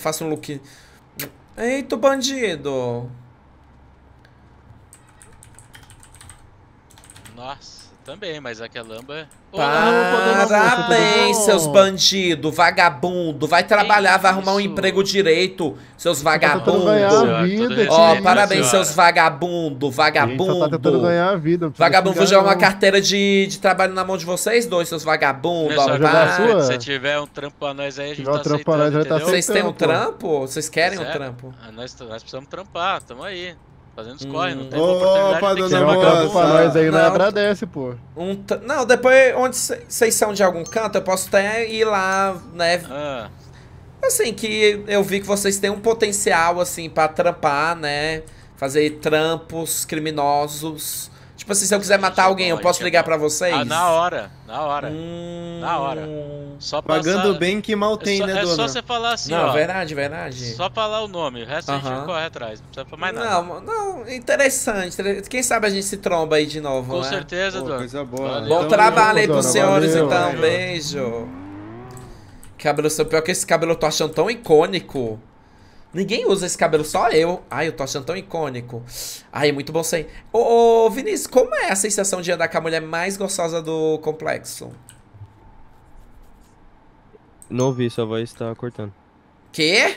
faça um look. Eita, bandido. Nossa, também, mas aquela lamba. Parabéns, seus bandidos, vagabundo. Vai trabalhar, vai arrumar um emprego direito, seus Tá tudo tio. Ó, parabéns, seus vagabundo, gente só tá tentando vagabundo. ganhar a vida. Vagabundo, vou jogar uma carteira de, de trabalho na mão de vocês dois, seus vagabundos. Se você tiver um trampo pra nós aí, a gente tiver um tá trampo pra nós, aceitando, tá? Vocês têm um trampo? Vocês querem um trampo? Ah, nós, nós precisamos trampar, tamo aí. Fazendo os Hum. corre, não tem Opa, oportunidade, tem que dona ser Tiver um Moça. trampo vagabundo. pra nós aí, nós Não. agradece, pô. Um t- Não, depois, onde vocês são de algum canto, eu posso até ir lá, né? Ah, Assim, que eu vi que vocês têm um potencial, assim, pra trampar, né? Fazer trampos criminosos. Tipo assim, se eu quiser matar é alguém, eu posso é ligar pra vocês? ah, na hora, na hora. Hum... Na hora. Só passar... Pagando bem que mal tem, é só, né, é dona? só você falar assim, Não, ó. verdade, verdade. Só falar o nome, o resto a Aham. gente corre atrás. Não precisa pra mais nada. Não, não, interessante. inter- Quem sabe a gente se tromba aí de novo, Com né? certeza, Pô, dona. coisa boa. Valeu. Bom trabalho aí pros dona. senhores, Valeu. então. Valeu. Beijo. Cabelo seu pior que esse cabelo eu tô achando tão icônico. Ninguém usa esse cabelo, só eu. Ai, eu tô achando tão icônico. Ai, muito bom sem. Ô, ô, Vinícius, como é a sensação de andar com a mulher mais gostosa do complexo? Não ouvi, sua voz tá cortando. Quê?